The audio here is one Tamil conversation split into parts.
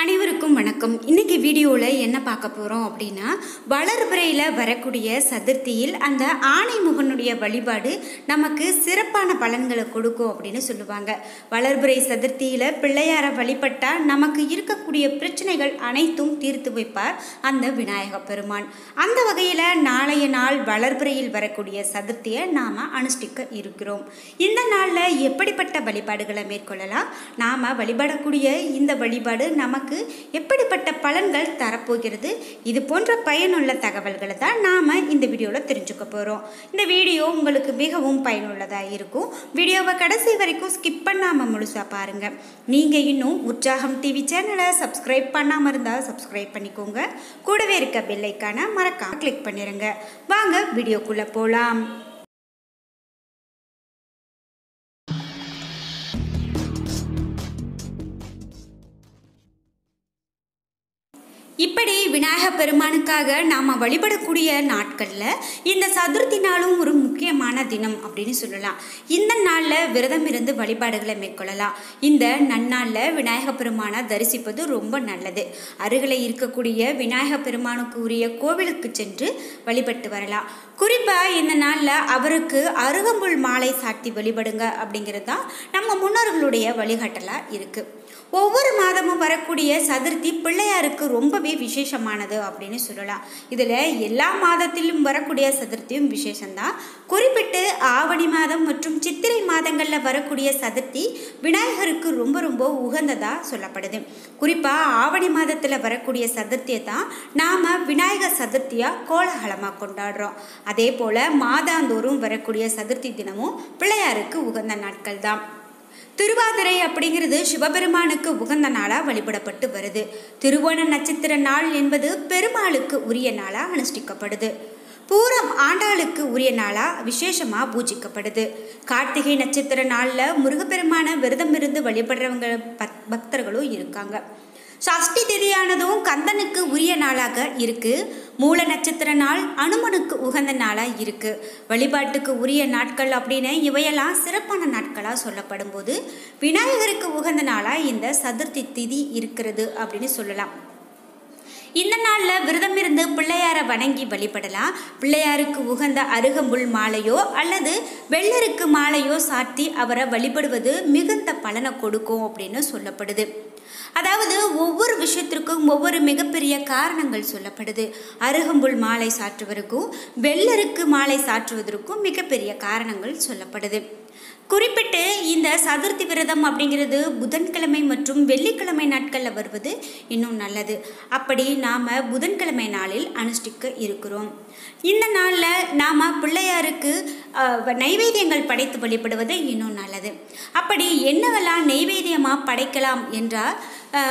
அனைவருக்கும் வணக்கம். இன்னைக்கு வீடியோவில் என்ன பார்க்க போகிறோம் அப்படின்னா வளர்பிறையில் வரக்கூடிய சதுர்த்தியில் அந்த ஆணைமுகனுடைய வழிபாடு நமக்கு சிறப்பான பலன்களை கொடுக்கும் அப்படின்னு சொல்லுவாங்க. வளர்பிறை சதுர்த்தியில் பிள்ளையாரை வழிபட்டால் நமக்கு இருக்கக்கூடிய பிரச்சனைகள் அனைத்தும் தீர்த்து வைப்பார் அந்த விநாயக பெருமான். அந்த வகையில் நாளைய நாள் வளர்பிறையில் வரக்கூடிய சதுர்த்தியை நாம் அனுஷ்டிக்க இருக்கிறோம். இந்த நாளில் எப்படிப்பட்ட வழிபாடுகளை மேற்கொள்ளலாம்? நாம் வழிபடக்கூடிய இந்த வழிபாடு நமக்கு எப்படிப்பட்ட பலன்கள் தரப்போகிறது? இது போன்ற பயனுள்ள தகவல்களை தான் நாம் இந்த வீடியோவில் தெரிஞ்சுக்க போகிறோம் இந்த வீடியோ உங்களுக்கு மிகவும் பயனுள்ளதாக இருக்கும். வீடியோவை கடைசி வரைக்கும் ஸ்கிப் பண்ணாமல் முழுசாக பாருங்கள் நீங்கள் இன்னும் உற்சாகம் டிவி சேனலை சப்ஸ்கிரைப் பண்ணாமல் இருந்தால் சப்ஸ்கிரைப் பண்ணிக்கோங்க. கூடவே இருக்க பெல்லைக்கான மறக்காம கிளிக் பண்ணிடுங்க வாங்க வீடியோக்குள்ளே போகலாம் இப்படி விநாயக பெருமானுக்காக நாம் வழிபடக்கூடிய நாட்களில் இந்த சதுர்த்தி நாளும் ஒரு முக்கியமான தினம் அப்படின்னு சொல்லலாம். இந்த நாளில் விரதம் இருந்து வழிபாடுகளை மேற்கொள்ளலாம். இந்த நன்னாளில் விநாயக பெருமானை தரிசிப்பது ரொம்ப நல்லது. அருகில் இருக்கக்கூடிய விநாயக பெருமானுக்கு உரிய கோவிலுக்கு சென்று வழிபட்டு வரலாம். குறிப்பாக இந்த நாளில் அவருக்கு அருகம்புல் மாலை சாட்டி வழிபடுங்க அப்படிங்கிறது தான் நம்ம முன்னோர்களுடைய வழிகாட்டலாக இருக்குது ஒவ்வொரு மாதமும் வரக்கூடிய சதுர்த்தி பிள்ளையாருக்கு ரொம்பவே விசேஷமானது அப்படின்னு சொல்லலாம். இதில் எல்லா மாதத்திலும் வரக்கூடிய சதுர்த்தியும் விசேஷம்தான். குறிப்பிட்டு ஆவணி மாதம் மற்றும் சித்திரை மாதங்களில் வரக்கூடிய சதுர்த்தி விநாயகருக்கு ரொம்ப ரொம்ப உகந்ததாக சொல்லப்படுது. குறிப்பாக ஆவணி மாதத்தில் வரக்கூடிய சதுர்த்தியை தான் நாம் விநாயகர் சதுர்த்தியாக கோலாகலமாக கொண்டாடுறோம். அதே போல் மாதாந்தோறும் வரக்கூடிய சதுர்த்தி தினமும் பிள்ளையாருக்கு உகந்த நாட்கள் தான் திருவாதிரை அப்படிங்கிறது சிவபெருமானுக்கு உகந்த நாளாக வழிபடப்பட்டு வருது. திருவோண நட்சத்திர நாள் என்பது பெருமாளுக்கு உரிய நாளாக அனுஷ்டிக்கப்படுது. பூரம் ஆண்டாளுக்கு உரிய நாளாக விசேஷமாக பூஜிக்கப்படுது. கார்த்திகை நட்சத்திர நாளில் முருகப்பெருமான விரதம் இருந்து வழிபடுறவங்க பக்தர்களும் இருக்காங்க. சஷ்டி திதியானதும் கந்தனுக்கு உரிய நாளாக இருக்கு. மூல நட்சத்திர நாள் அனுமனுக்கு உகந்த நாளாக இருக்கு. வழிபாட்டுக்கு உரிய நாட்கள் அப்படின்னு இவையெல்லாம் சிறப்பான நாட்களாக சொல்லப்படும் போது விநாயகருக்கு உகந்த நாளாக இந்த சதுர்த்தி திதி இருக்கிறது அப்படின்னு சொல்லலாம். இந்த நாளில் விரதம் இருந்து பிள்ளையாரை வணங்கி வழிபடலாம். பிள்ளையாருக்கு உகந்த அருகம்புல் மாலையோ அல்லது வெள்ளருக்கு மாலையோ சாத்தி அவரை வழிபடுவது மிகுந்த பலனை கொடுக்கும் அப்படின்னு சொல்லப்படுது. அதாவது ஒவ்வொரு விஷயத்திற்கும் ஒவ்வொரு மிகப்பெரிய காரணங்கள் சொல்லப்படுது. அருகம்புல் மாலை சாற்றுவதற்கும் வெள்ளருக்கு மாலை சாற்றுவதற்கும் மிகப்பெரிய காரணங்கள் சொல்லப்படுது. குறிப்பிட்டு இந்த சதுர்த்தி விரதம் அப்படிங்கிறது புதன்கிழமை மற்றும் வெள்ளிக்கிழமை நாட்களில் வருவது இன்னும் நல்லது. அப்படி நாம் புதன்கிழமை நாளில் அனுஷ்டிக்க இருக்கிறோம். இந்த நாளில் நாம் பிள்ளையாருக்கு நைவேத்தியங்கள் படைத்து வழிபடுவது இன்னும் நல்லது. அப்படி என்னவெல்லாம் நைவேத்தியமாக படைக்கலாம் என்றால்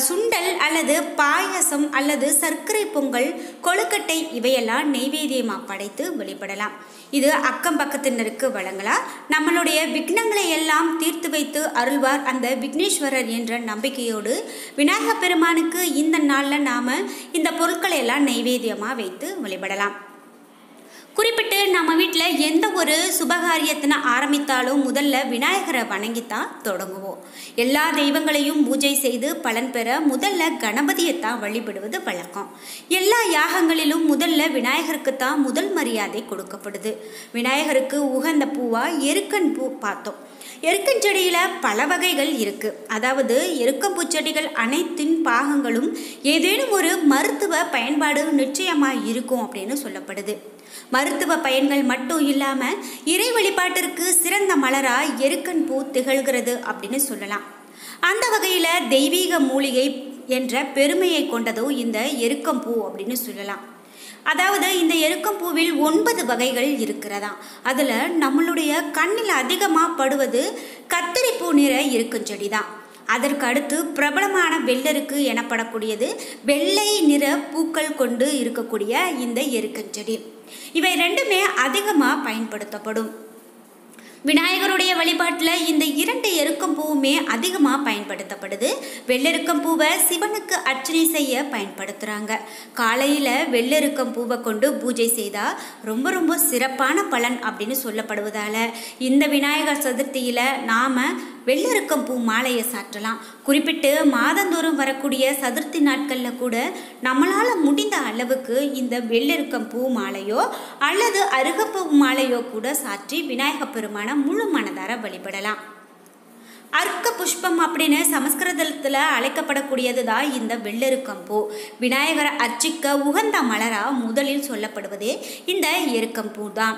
சுண்டல் அல்லது பாயசம் அல்லது சர்க்கரை பொங்கல் கொழுக்கட்டை இவையெல்லாம் நெய்வேதியமாக படைத்து வழிபடலாம் இது அக்கம் பக்கத்தினருக்கு வழங்கலாம் நம்மளுடைய விக்னங்களை எல்லாம் தீர்த்து வைத்து அருள்வார் அந்த விக்னேஸ்வரர் என்ற நம்பிக்கையோடு விநாயக பெருமானுக்கு இந்த நாளில் நாம் இந்த பொருட்களை எல்லாம் நெய்வேதியமாக வைத்து வழிபடலாம் குறிப்பிட்டு நம்ம வீட்டில் எந்த ஒரு சுபகாரியத்தினை ஆரம்பித்தாலும் முதல்ல விநாயகரை வணங்கித்தான் தொடங்குவோம். எல்லா தெய்வங்களையும் பூஜை செய்து பலன் பெற முதல்ல கணபதியைத்தான் வழிபடுவது வழக்கம். எல்லா யாகங்களிலும் முதல்ல விநாயகருக்கு தான் முதல் மரியாதை கொடுக்கப்படுது. விநாயகருக்கு உகந்த பூவாக எருக்கன் பூ பார்த்தோம். எருக்கஞ்செடியில் பல வகைகள் இருக்குது அதாவது எருக்கம்பூச்செடிகள் அனைத்தின் பாகங்களும் ஏதேனும் ஒரு மருத்துவ பயன்பாடு நிச்சயமாக இருக்கும் அப்படின்னு சொல்லப்படுது. மருத்துவ பயன்கள் மட்டும் இல்லாமல் இறை வழிபாட்டிற்கு சிறந்த மலராக எருக்கன் பூ திகழ்கிறது அப்படின்னு சொல்லலாம். அந்த வகையில் தெய்வீக மூலிகை என்ற பெருமையை கொண்டதும் இந்த எருக்கம்பூ அப்படின்னு சொல்லலாம். அதாவது இந்த எருக்கம்பூவில் ஒன்பது வகைகள் இருக்கிறதா. அதில் நம்மளுடைய கண்ணில் அதிகமாக படுவது கத்திரிப்பூ நிற எருக்கஞ்செடி தான் அதற்கு அடுத்து பிரபலமான வெள்ளருக்கு எனப்படக்கூடியது வெள்ளை நிற பூக்கள் கொண்டு இருக்கக்கூடிய இந்த எருக்கஞ்செடி இவை ரெண்டுமே அதிகமாக பயன்படுத்தப்படும். விநாயகருடைய வழிபாட்டில் இந்த இரண்டு எருக்கம் பூவுமே அதிகமாக பயன்படுத்தப்படுது. வெள்ளெருக்கம் பூவை சிவனுக்கு அர்ச்சனை செய்ய பயன்படுத்துகிறாங்க காலையில் வெள்ளெருக்கம் பூவை கொண்டு பூஜை செய்தால் ரொம்ப ரொம்ப சிறப்பான பலன் அப்படின்னு சொல்லப்படுவதால் இந்த விநாயகர் சதுர்த்தியில் நாம் வெள்ளருக்கம் பூ மாலையை சாற்றலாம். குறிப்பிட்டு மாதந்தோறும் வரக்கூடிய சதுர்த்தி நாட்களில் கூட நம்மளால் முடிந்த அளவுக்கு இந்த வெள்ளருக்கம் பூ மாலையோ அல்லது அருகப்பூ மாலையோ கூட சாற்றி விநாயகப் பெருமானை முழு மனதார வழிபடலாம். அர்க்க புஷ்பம் அப்படின்னு சமஸ்கிருதத்தில் அழைக்கப்படக்கூடியது தான் இந்த வெள்ளெருக்கம் பூ. விநாயகரை அர்ச்சிக்க உகந்த மலராக முதலில் சொல்லப்படுவதே இந்த எருக்கம் பூ தான்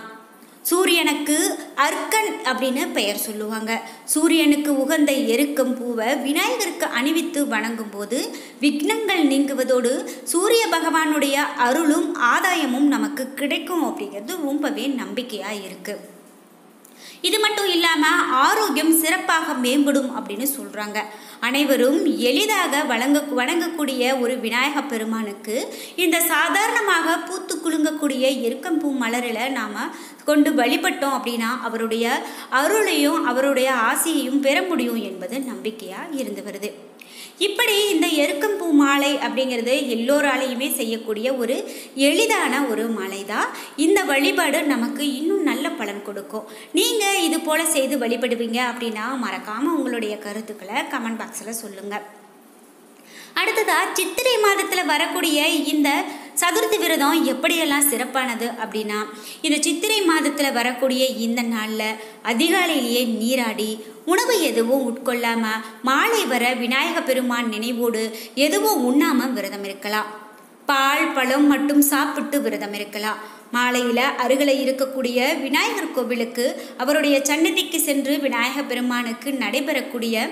சூரியனுக்கு அர்க்கன் அப்படின்னு பெயர் சொல்லுவாங்க. சூரியனுக்கு உகந்த எருக்கம் பூவை விநாயகருக்கு அணிவித்து வணங்கும் போது விக்னங்கள் நீங்குவதோடு சூரிய பகவானுடைய அருளும் ஆதாயமும் நமக்கு கிடைக்கும் அப்படிங்கிறது ரொம்பவே நம்பிக்கையாக இருக்குது இது மட்டும் இல்லாமல் ஆரோக்கியம் சிறப்பாக மேம்படும் அப்படின்னு சொல்கிறாங்க அனைவரும் எளிதாக வழங்க வணங்கக்கூடிய ஒரு விநாயக பெருமானுக்கு இந்த சாதாரணமாக பூத்து குலுங்கக்கூடிய எருக்கம்பூ மலரில் நாம் கொண்டு வழிபட்டோம் அப்படின்னா அவருடைய அருளையும் அவருடைய ஆசையையும் பெற முடியும் என்பது நம்பிக்கையாக இருந்து வருது. இப்படி இந்த எருக்கம் மாலை அப்படிங்கிறது எல்லோராலையுமே செய்யக்கூடிய ஒரு எளிதான ஒரு மாலை தான் இந்த வழிபாடு நமக்கு இன்னும் நல்ல பலன் கொடுக்கும். நீங்கள் இது போல் செய்து வழிபடுவீங்க அப்படின்னா மறக்காமல் உங்களுடைய கருத்துக்களை கமெண்ட் பாக்ஸில் சொல்லுங்கள் அடுத்ததாக சித்திரை மாதத்தில் வரக்கூடிய இந்த சதுர்த்தி விரதம் எப்படியெல்லாம் சிறப்பானது அப்படின்னா இந்த சித்திரை மாதத்தில் வரக்கூடிய இந்த நாளில் அதிகாலையிலேயே நீராடி உணவு எதுவும் உட்கொள்ளாமல் மாலை வர விநாயக பெருமான் நினைவோடு எதுவும் உண்ணாமல் விரதம் இருக்கலாம். பால் பழம் மட்டும் சாப்பிட்டு விரதம் இருக்கலாம். மாலையில் அருகில் இருக்கக்கூடிய விநாயகர் கோவிலுக்கு அவருடைய சன்னதிக்கு சென்று விநாயக பெருமானுக்கு நடைபெறக்கூடிய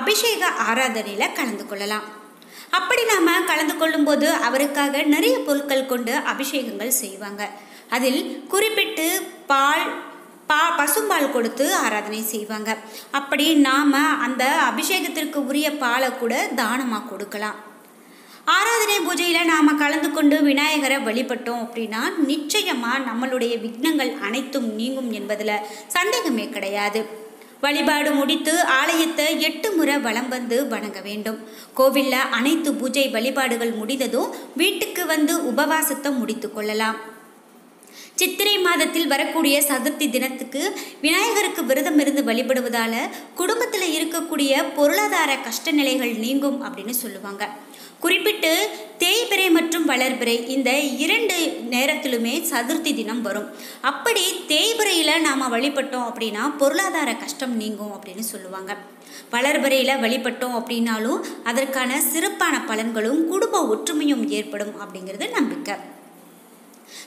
அபிஷேக ஆராதனையில் கலந்து கொள்ளலாம். அப்படி நாம் கலந்து கொள்ளும்போது அவருக்காக நிறைய பொருட்கள் கொண்டு அபிஷேகங்கள் செய்வாங்க. அதில் குறிப்பிட்டு பால் பா பசும்பால் கொடுத்து ஆராதனை செய்வாங்க. அப்படி நாம் அந்த அபிஷேகத்திற்கு உரிய பாலை கூட தானமாக கொடுக்கலாம். ஆராதனை பூஜையில் நாம் கலந்து கொண்டு விநாயகரை வழிபட்டோம் அப்படின்னா நிச்சயமாக நம்மளுடைய விக்னங்கள் அனைத்தும் நீங்கும் என்பதில் சந்தேகமே கிடையாது. வழிபாடு முடித்து ஆலயத்தை எட்டு முறை வலம் வந்து வணங்க வேண்டும். கோவிலில் அனைத்து பூஜை வழிபாடுகள் முடிந்ததும் வீட்டுக்கு வந்து உபவாசத்தை முடித்து கொள்ளலாம். சித்திரை மாதத்தில் வரக்கூடிய சதுர்த்தி தினத்துக்கு விநாயகருக்கு விரதம் இருந்து வழிபடுவதால குடும்பத்தில் இருக்கக்கூடிய பொருளாதார கஷ்ட நிலைகள் நீங்கும் அப்படின்னு சொல்லுவாங்க. குறிப்பிட்டு தேய்பிறை மற்றும் வளர்பிறை இந்த இரண்டு நேரத்திலுமே சதுர்த்தி தினம் வரும். அப்படி தேய்பிறையில் நாம் வழிபட்டோம் அப்படின்னா பொருளாதார கஷ்டம் நீங்கும் அப்படின்னு சொல்லுவாங்க. வளர்பிறையில் வழிபட்டோம் அப்படின்னாலும் அதற்கான சிறப்பான பலன்களும் குடும்ப ஒற்றுமையும் ஏற்படும் அப்படிங்கிறது நம்பிக்கை.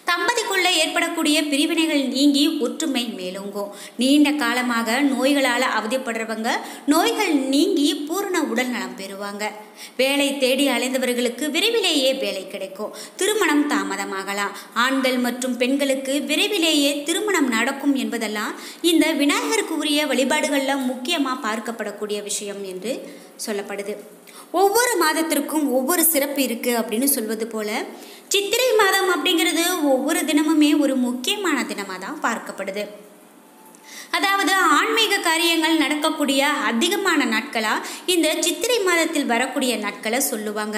தம்பதிக்குள்ளே ஏற்படக்கூடிய பிரிவினைகள் நீங்கி ஒற்றுமை மேலோங்கும். நீண்ட காலமாக நோய்களால் அவதிப்படுறவங்க நோய்கள் நீங்கி பூரண உடல் நலம் பெறுவாங்க. வேலை தேடி அலைந்தவர்களுக்கு விரைவிலேயே வேலை கிடைக்கும். திருமணம் தாமதமாகலாம். ஆண்கள் மற்றும் பெண்களுக்கு விரைவிலேயே திருமணம் நடக்கும் என்பதெல்லாம் இந்த விநாயகருக்கு உரிய வழிபாடுகளில் முக்கியமாக பார்க்கப்படக்கூடிய விஷயம் என்று சொல்லப்படுது. ஒவ்வொரு மாதத்திற்கும் ஒவ்வொரு சிறப்பு இருக்குது அப்படின்னு சொல்வது போல சித்திரை மாதம் அப்படிங்கிறது ஒவ்வொரு தினமுமே ஒரு முக்கியமான தினமாக தான் பார்க்கப்படுது. அதாவது ஆன்மீக காரியங்கள் நடக்கக்கூடிய அதிகமான நாட்களாக இந்த சித்திரை மாதத்தில் வரக்கூடிய நாட்களை சொல்லுவாங்க.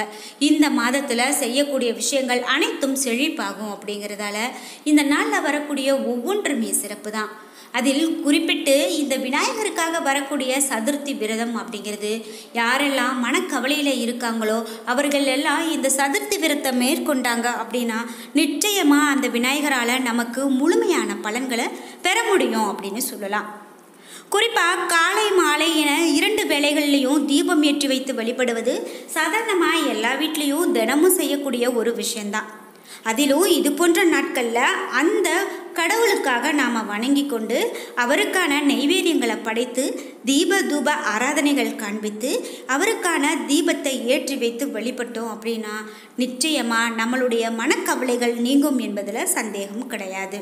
இந்த மாதத்தில் செய்யக்கூடிய விஷயங்கள் அனைத்தும் செழிப்பாகும் அப்படிங்கிறதால இந்த நாளில் வரக்கூடிய ஒவ்வொன்றுமே சிறப்பு தான் அதில் குறிப்பிட்டு இந்த விநாயகருக்காக வரக்கூடிய சதுர்த்தி விரதம் அப்படிங்கிறது யாரெல்லாம் மனக்கவலையில் இருக்காங்களோ அவர்கள் எல்லாம் இந்த சதுர்த்தி விரதத்தை மேற்கொண்டாங்க அப்படின்னா நிச்சயமாக அந்த விநாயகரால் நமக்கு முழுமையான பலன்களை பெற முடியும் அப்படின்னு சொல்லுவாங்க. சொல்லலாம் குறிப்பாக காலை மாலை என இரண்டு வேளைகள்லையும் தீபம் ஏற்றி வைத்து வழிபடுவது சாதாரணமாக எல்லா வீட்லேயும் தினமும் செய்யக்கூடிய ஒரு விஷயந்தான் அதிலும் இது போன்ற நாட்களில் அந்த கடவுளுக்காக நாம் வணங்கி கொண்டு அவருக்கான நெய்வேதியங்களை படைத்து தீப தூப ஆராதனைகள் காண்பித்து அவருக்கான தீபத்தை ஏற்றி வைத்து வழிபட்டோம் அப்படின்னா நிச்சயமாக நம்மளுடைய மனக்கவலைகள் நீங்கும் என்பதில் சந்தேகம் கிடையாது.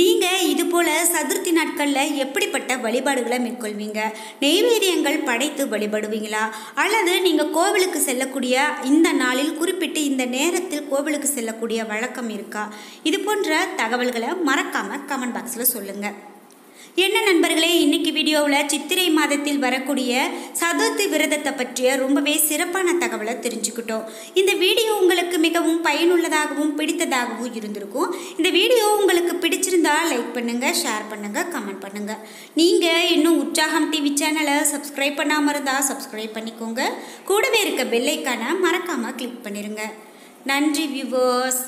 நீங்கள் இது போல் சதுர்த்தி நாட்களில் எப்படிப்பட்ட வழிபாடுகளை மேற்கொள்வீங்க? நெய்வேரியங்கள் படைத்து வழிபடுவீங்களா? அல்லது நீங்கள் கோவிலுக்கு செல்லக்கூடிய இந்த நாளில் குறிப்பிட்டு இந்த நேரத்தில் கோவிலுக்கு செல்லக்கூடிய வழக்கம் இருக்கா? இது போன்ற தகவல்களை மறக்காமல் கமெண்ட் பாக்ஸில் சொல்லுங்கள் என்ன நண்பர்களே இன்னைக்கு வீடியோவில் சித்திரை மாதத்தில் வரக்கூடிய சதுர்த்தி விரதத்தை பற்றிய ரொம்பவே சிறப்பான தகவலை தெரிஞ்சுக்கிட்டோம். இந்த வீடியோ உங்களுக்கு மிகவும் பயனுள்ளதாகவும் பிடித்ததாகவும் இருந்திருக்கும். இந்த வீடியோ உங்களுக்கு பிடிச்சிருந்தா லைக் பண்ணுங்க ஷேர் பண்ணுங்க கமெண்ட் பண்ணுங்க. நீங்க இன்னும் உற்சாகம் டிவி சேனலை சப்ஸ்கிரைப் பண்ணாமல் இருந்தால் சப்ஸ்கிரைப் பண்ணிக்கோங்க. கூடவே இருக்க பெல்லைக்கான மறக்காம கிளிக் பண்ணிருங்க. நன்றி வியூவர்ஸ்